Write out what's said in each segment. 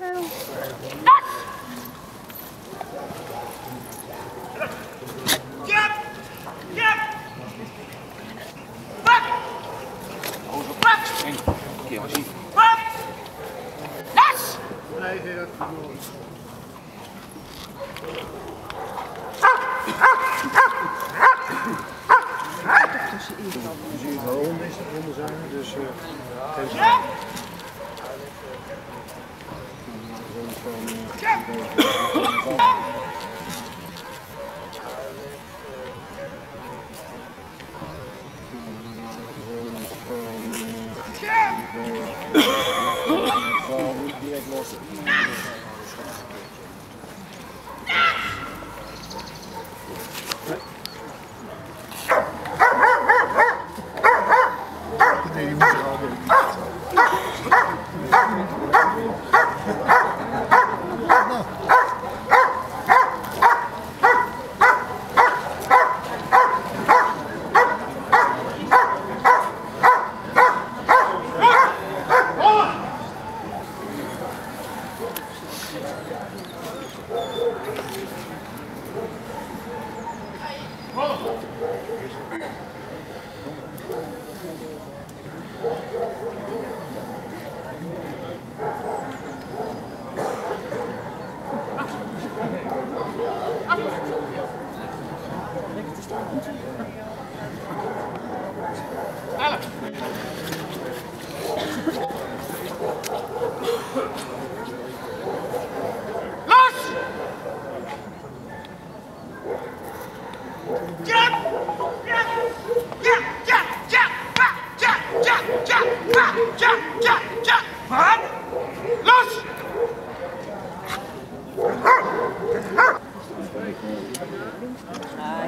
Je ziet wel honden is honden zijn, dus uh, 后面一。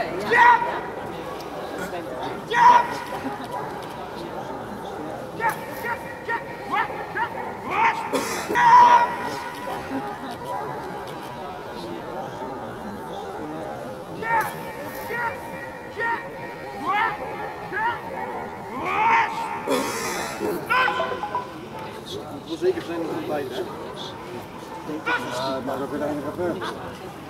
een gebeurt. Nou zijn er dan ook, eh, die collega's zijn er ook natuurlijk die een beetje Binnen in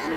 Ei,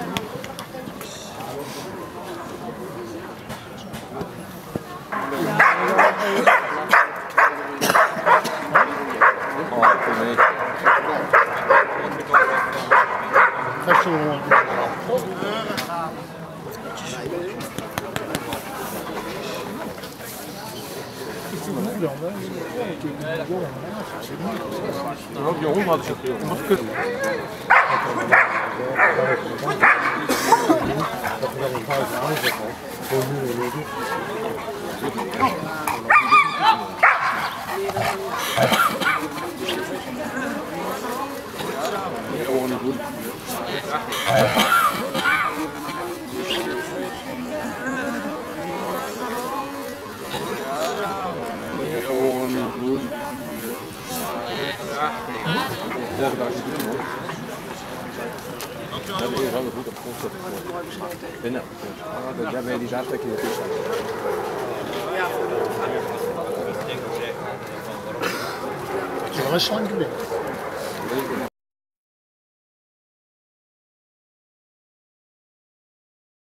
oren niet goed. Die oren niet goed. Ja, dat is goed hoor. Dat is wel goed op zetten. Binnen. Ah, dat- Jij die zaterdag in de tussen. Het is wel een slanke ding.